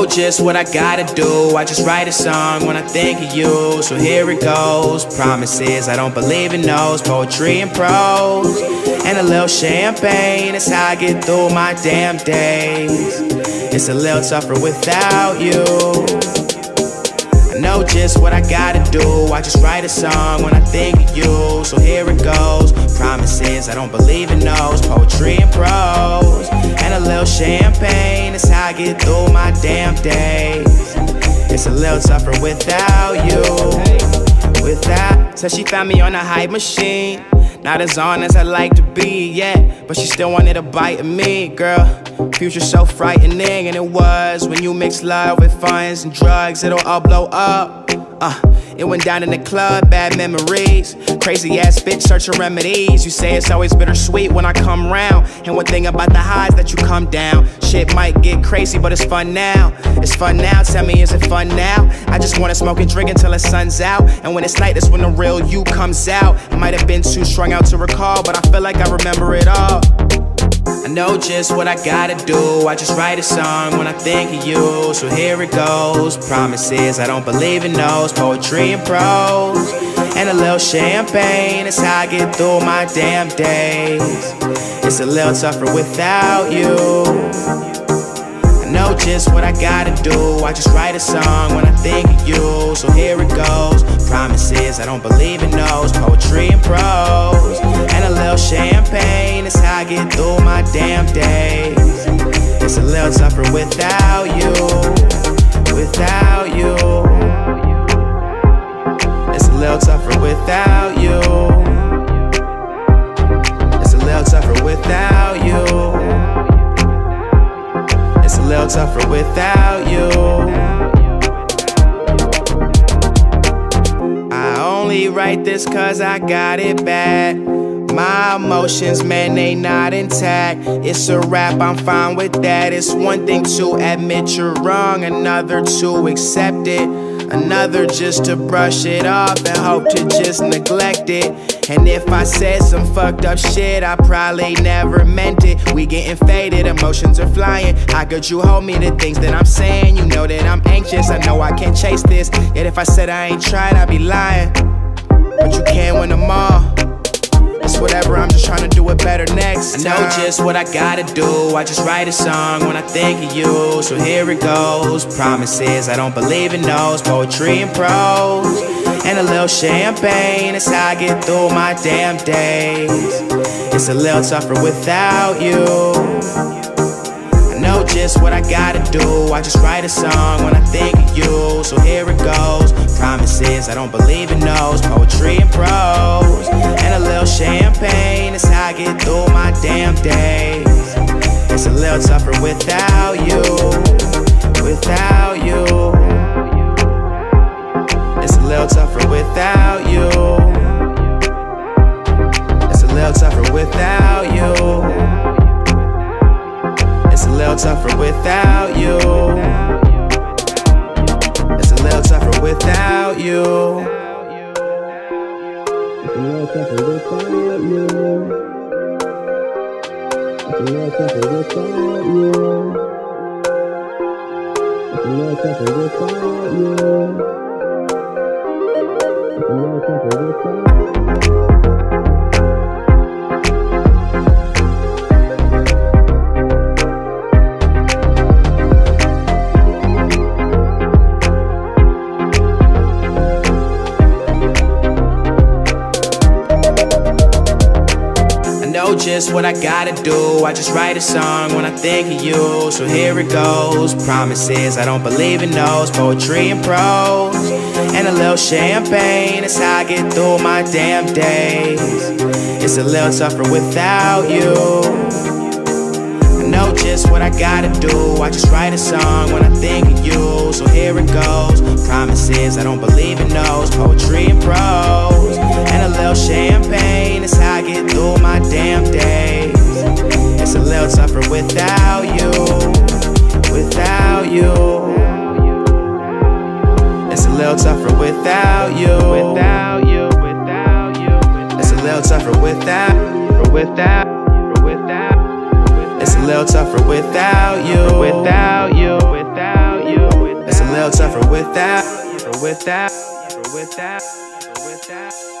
know just what I gotta do. I just write a song when I think of you. So here it goes. Promises, I don't believe in those. Poetry and prose. And a little champagne. It's how I get through my damn days. It's a little tougher without you. I know just what I gotta do. I just write a song when I think of you. So here it goes. Promises, I don't believe in those. Poetry and prose. And a little champagne. It's how I get through my damn days. It's a little tougher without you. Without. So she found me on a hype machine. Not as on as I like to be yet, but she still wanted a bite of me, girl. Future so frightening, and it was when you mix love with funds and drugs, it'll all blow up. Uh, it went down in the club, bad memories. Crazy ass bitch searching remedies. You say it's always bittersweet when I come round. And one thing about the highs that you come down. Shit might get crazy, but it's fun now. It's fun now. Tell me, is it fun now? I just wanna smoke and drink until the sun's out. And when it's night, that's when the real you comes out. It might have been too strung out to recall, but I feel like I remember it all. I know just what I gotta do. I just write a song when I think of you. So here it goes. Promises, I don't believe in those. Poetry and prose. And a little champagne. It's how I get through my damn days. It's a little tougher without you. I know just what I gotta do. I just write a song when I think of you. So here it goes. Promises, I don't believe in those. Poetry and prose. And a little champagne. It's how I get through damn days. It's a little tougher without you. Without you. It's a little tougher without you. It's a little tougher without you. It's a little tougher without you. I only write this cause I got it bad. My emotions, man, they not intact. It's a rap, I'm fine with that. It's one thing to admit you're wrong, another to accept it. Another just to brush it off and hope to just neglect it. And if I said some fucked up shit, I probably never meant it. We getting faded, emotions are flying. How could you hold me to things that I'm saying? You know that I'm anxious, I know I can't chase this. Yet if I said I ain't tried, I'd be lying. But you can't win them all. It's whatever, I'm just trying to do it better next time. I know just what I gotta do. I just write a song when I think of you. So here it goes. Promises, I don't believe in those. Poetry and prose. And a little champagne. How I get through my damn days. It's a little tougher without you. I know just what I gotta do. I just write a song when I think of you. So here it goes. Promises, I don't believe in those. Poetry and prose. And a little champagne. It's how I get through my damn days. It's a little tougher without you. Without you. It's a little tougher without you. It's a little tougher without you. It's a little tougher without Look without you. Look up without you. Look up without you. Without you. Know just what I gotta do. I just write a song when I think of you. So here it goes. Promises, I don't believe in those. Poetry and prose. And a little champagne. is how I get through my damn days. It's a little tougher without you. I know just what I gotta do. I just write a song when I think of you. So here it goes. Promises, I don't believe in those. Poetry and prose. A little champagne. It's how I get through my damn days. It's a little tougher without you. Without you. It's a little tougher without you. Without you. Without you. It's a little tougher without. Without. Without. It's a little tougher without you. Without you. Without world tougher without, for without, for without, for without.